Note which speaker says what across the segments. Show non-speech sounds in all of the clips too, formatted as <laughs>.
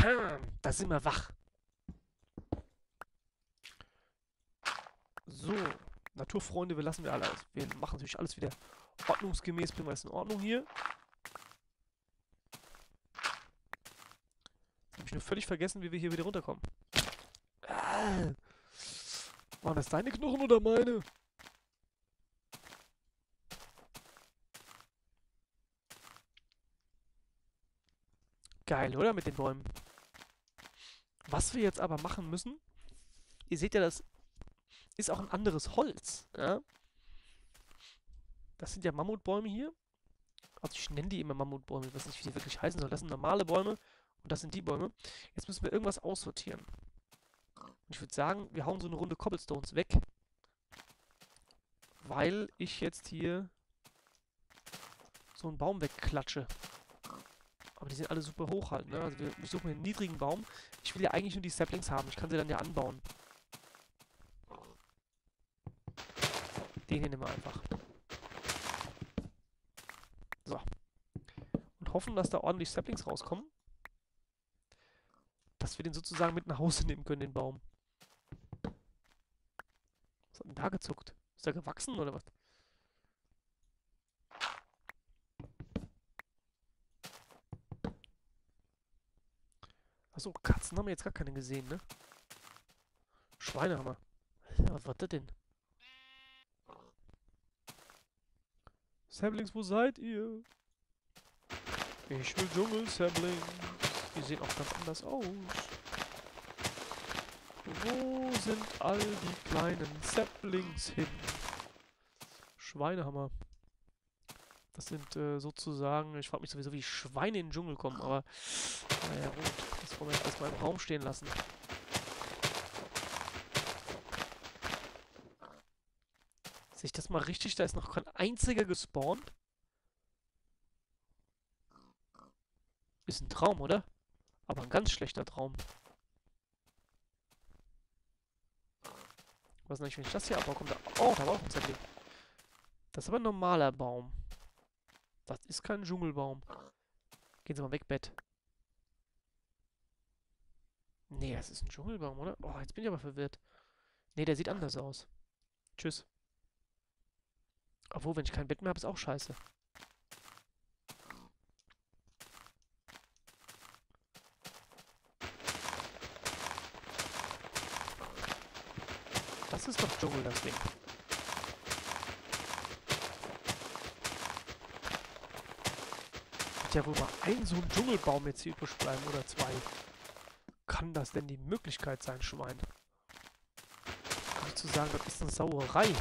Speaker 1: Pam, da sind wir wach. So, Naturfreunde, wir lassen wir alle aus. Wir machen natürlich alles wieder ordnungsgemäß, bringen wir es in Ordnung hier. Habe ich nur völlig vergessen, wie wir hier wieder runterkommen. Ah. Waren das deine Knochen oder meine? Geil, oder? Mit den Bäumen. Was wir jetzt aber machen müssen, ihr seht ja, das ist auch ein anderes Holz. Ja? Das sind ja Mammutbäume hier. Also ich nenne die immer Mammutbäume. Ich weiß nicht, wie die wirklich heißen sollen. Das sind normale Bäume und das sind die Bäume. Jetzt müssen wir irgendwas aussortieren. Und ich würde sagen, wir hauen so eine Runde Cobblestones weg. Weil ich jetzt hier so einen Baum wegklatsche. Aber die sind alle super hoch halt, ne? Also wir, ich suche mir einen niedrigen Baum. Ich will ja eigentlich nur die Saplings haben. Ich kann sie dann ja anbauen. Den hier nehmen wir einfach. So. Und hoffen, dass da ordentlich Saplings rauskommen. Dass wir den sozusagen mit nach Hause nehmen können, den Baum. Was hat denn da gezuckt? Ist der gewachsen oder was? Achso, Katzen haben wir jetzt gar keine gesehen, ne? Schweine haben wir. Was war das denn? Sablings, wo seid ihr? Ich will Dschungel-Sablings. Die sehen auch ganz anders aus. Wo sind all die kleinen Saplings hin? Schweinehammer. Das sind äh, sozusagen, ich frage mich sowieso, wie Schweine in den Dschungel kommen, aber naja gut, das wollen wir jetzt erstmal im Raum stehen lassen. Sehe ich das mal richtig? Da ist noch kein einziger gespawnt. Ist ein Traum, oder? Aber ein ganz schlechter Traum. Was eigentlich, wenn ich das hier abbaue? Kommt da... Oh, da war auch ein Zettel. Das ist aber ein normaler Baum. Das ist kein Dschungelbaum. Gehen Sie mal weg, Bett. Nee, das ist ein Dschungelbaum, oder? Oh, jetzt bin ich aber verwirrt. Nee, der sieht anders aus. Tschüss. Obwohl, wenn ich kein Bett mehr habe, ist auch scheiße. Das ist doch Dschungel, das Ding. Wird ja wohl mal ein so ein Dschungelbaum jetzt hier übrig bleiben oder zwei. Kann das denn die Möglichkeit sein, Schwein? Ich zu sagen, das ist eine Sauerei.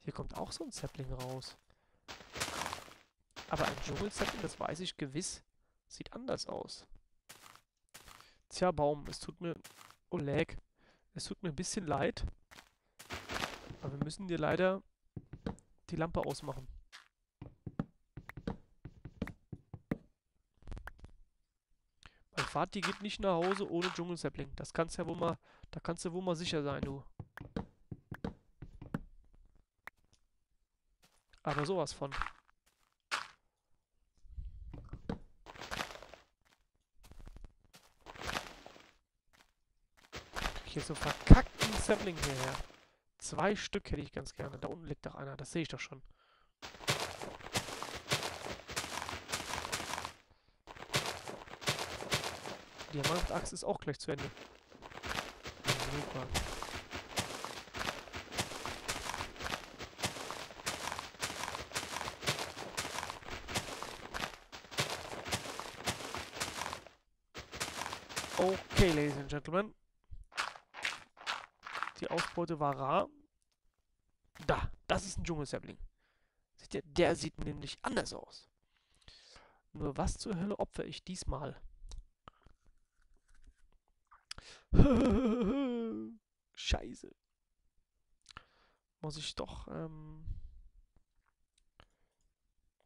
Speaker 1: Hier kommt auch so ein Sapling raus. Aber ein Dschungel-Sapling, das weiß ich gewiss, sieht anders aus. Tja, Baum, es tut mir... Oh, lag. Es tut mir ein bisschen leid. Aber wir müssen dir leider die Lampe ausmachen. Vati geht nicht nach Hause ohne Dschungelsapling. Das kannst ja wohl mal... Da kannst du wohl mal sicher sein, du. Aber sowas von. Hier so verkackten Sapling hierher. Zwei Stück hätte ich ganz gerne. Da unten liegt doch einer, das sehe ich doch schon. Die Diamantachse ist auch gleich zu Ende. Super. Okay, Ladies and Gentlemen. Die Ausbeute war rar. Da, das ist ein Dschungelsapling. Seht ihr, der sieht nämlich anders aus. Nur was zur Hölle opfer ich diesmal? <laughs> Scheiße. Muss ich doch, ähm...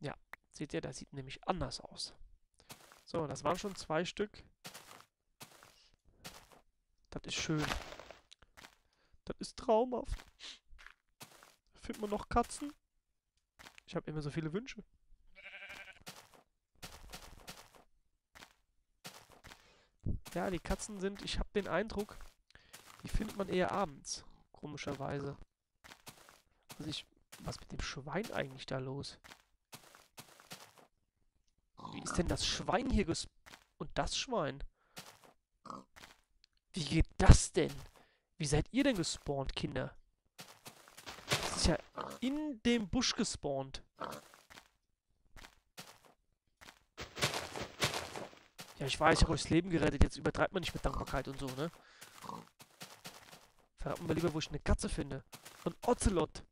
Speaker 1: Ja, seht ihr, der sieht nämlich anders aus. So, das waren schon zwei Stück. Das ist schön. Das ist traumhaft. Findet man noch Katzen? Ich habe immer so viele Wünsche. Ja, die Katzen sind, ich habe den Eindruck, die findet man eher abends. Komischerweise. Also ich, was mit dem Schwein eigentlich da los? Wie ist denn das Schwein hier ges... Und das Schwein? Wie geht das denn? Wie seid ihr denn gespawnt, Kinder? Das ist ja in dem Busch gespawnt. Ja, ich weiß, ich habe euch das Leben gerettet. Jetzt übertreibt man nicht mit Dankbarkeit und so, ne? Verraten wir lieber, wo ich eine Katze finde. Ein Ocelot.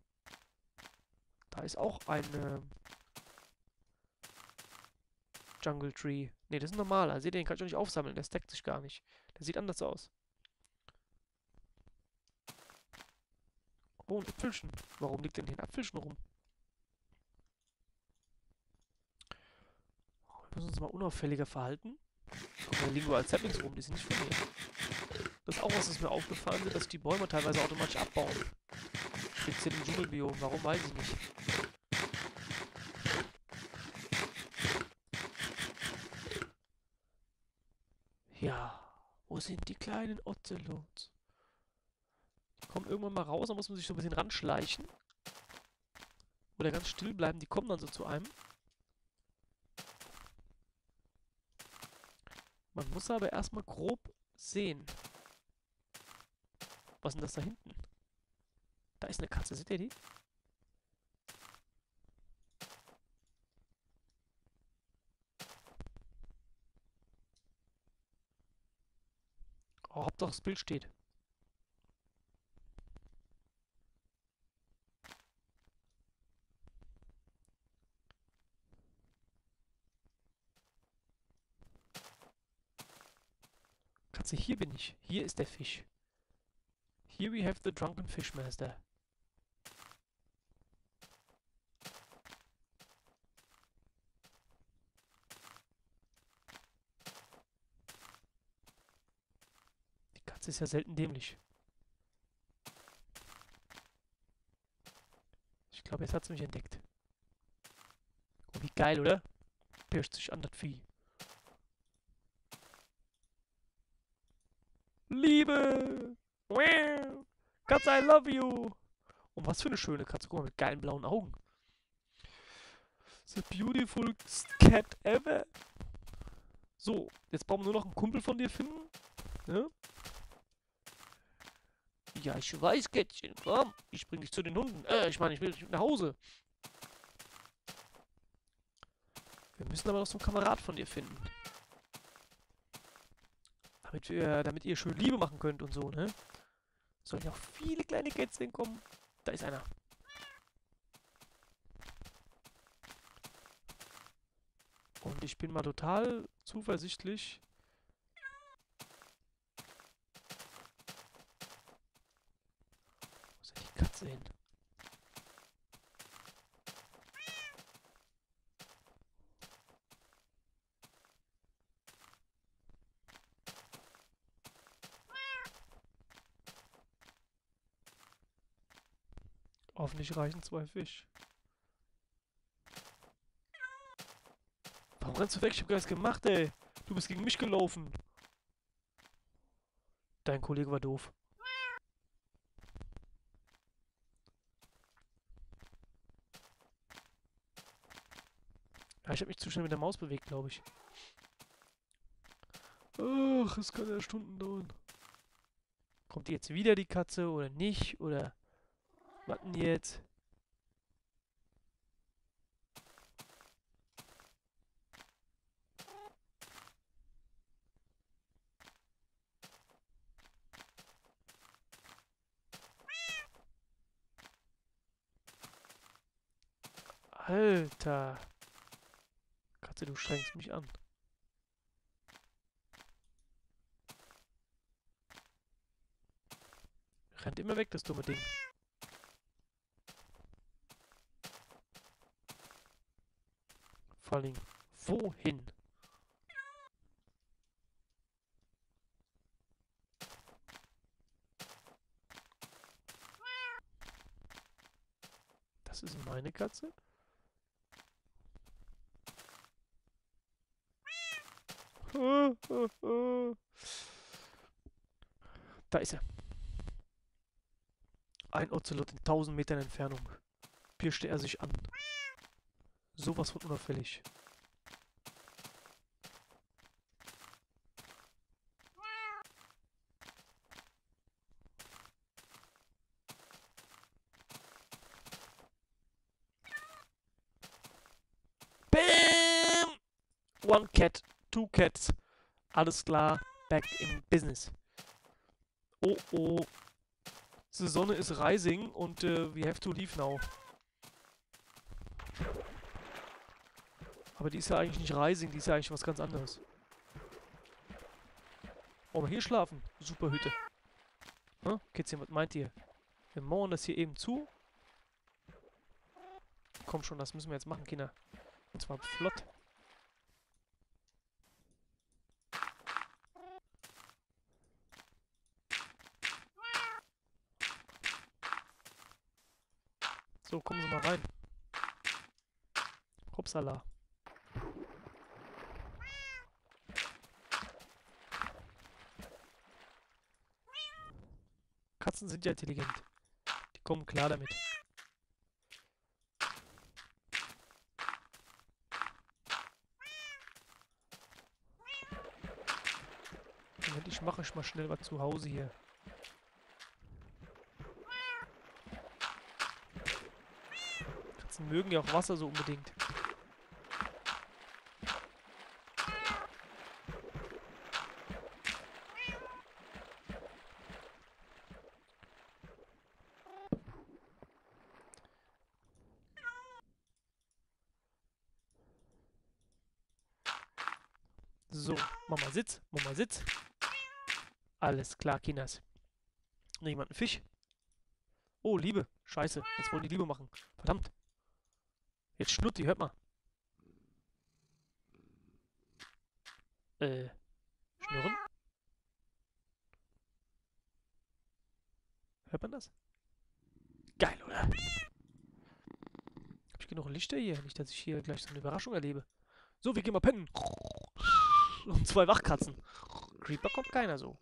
Speaker 1: Da ist auch ein äh, Jungle Tree. Ne, das ist ein normaler. Seht ihr, den kann ich auch nicht aufsammeln. Der stackt sich gar nicht. Der sieht anders aus. Oh, ein Äpfelchen. Warum liegt denn hier ein Äpfelchen rum? Wir müssen uns mal unauffälliger verhalten. Da liegen als Saplings rum, die sind nicht von mir. Das ist auch was, was mir aufgefallen ist, dass die Bäume teilweise automatisch abbauen. Speziell im Dschungelbiom. Warum, weiß ich nicht. Ja, wo sind die kleinen Ocelots? Die kommen irgendwann mal raus, da muss man sich so ein bisschen ranschleichen. Oder ganz still bleiben, die kommen dann so zu einem. Man muss aber erstmal grob sehen. Was ist denn das da hinten? Da ist eine Katze, seht ihr die? Oh, Hauptsache das Bild steht. Katze, hier bin ich. Hier ist der Fisch. Here we have the drunken fishmaster. Die Katze ist ja selten dämlich. Ich glaube, jetzt hat sie mich entdeckt. Oh, wie geil, oder? Pirscht sich an das Vieh. Liebe! Katze, I love you! Und was für eine schöne Katze. Guck mal, mit geilen blauen Augen. The beautiful cat ever. So, jetzt brauchen wir nur noch einen Kumpel von dir finden. Ne? Ja, ich weiß, Kätzchen. Komm, ich bring dich zu den Hunden. Äh, ich meine, ich will dich nach Hause. Wir müssen aber noch so einen Kamerad von dir finden. Damit wir, damit ihr schön Liebe machen könnt und so, ne? Sollen ja auch viele kleine Kätzchen kommen. Da ist einer. Und ich bin mal total zuversichtlich. Wo ist denn die Katze hin? Hoffentlich reichen zwei Fisch. Warum rennst du weg? Ich hab gar nichts gemacht, ey. Du bist gegen mich gelaufen. Dein Kollege war doof. Ich habe mich zu schnell mit der Maus bewegt, glaube ich. Ach, es kann ja Stunden dauern. Kommt jetzt wieder die Katze oder nicht? Oder was denn jetzt? Alter. Katze, du strengst mich an. Rennt immer weg, das dumme Ding. Allem, wohin? Das ist meine Katze? Da ist er. Ein Ocelot in 1000 Metern Entfernung. Pirschte er sich an. Sowas von unauffällig. Bam! One cat, two cats. Alles klar, back in business. Oh oh. The Sonne is rising und uh, we have to leave now. Aber die ist ja eigentlich nicht rising, die ist ja eigentlich was ganz anderes. Wir hier schlafen? Super Hütte. Hm? Kätzchen, was meint ihr? Wir mauern das hier eben zu. Komm schon, das müssen wir jetzt machen, Kinder. Und zwar flott. So, kommen Sie mal rein. Hopsala. Katzen sind ja intelligent. Die kommen klar damit. Moment, ich mache ich mal schnell was zu Hause hier. Katzen mögen ja auch Wasser so unbedingt. So, Mama sitz, Mama sitz. Alles klar, Kinders. Noch jemand einen Fisch? Oh, Liebe. Scheiße, jetzt wollen die Liebe machen. Verdammt. Jetzt Schnutti, hört mal. Äh, schnurren? Hört man das? Geil, oder? Hab ich genug Lichter hier? Nicht, dass ich hier gleich so eine Überraschung erlebe. So, wir gehen mal pennen. Und zwei Wachkatzen. Creeper kommt keiner so.